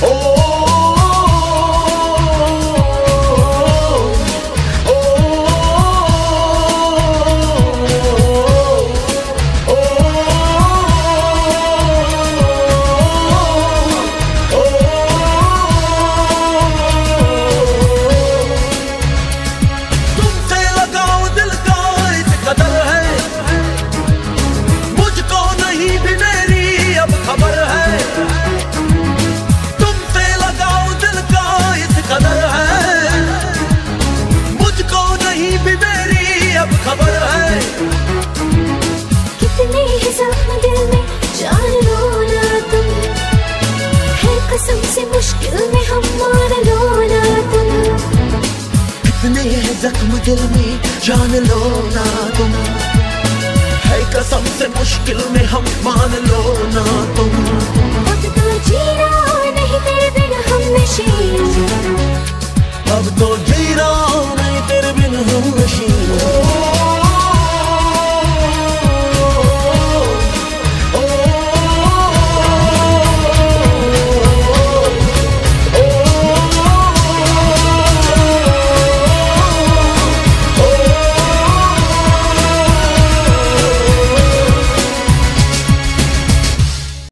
Oh. कितने हैं जख्म दिल में जान लो ना तुम। है कसम से मुश्किल में हम मान लो ना तुम। जीना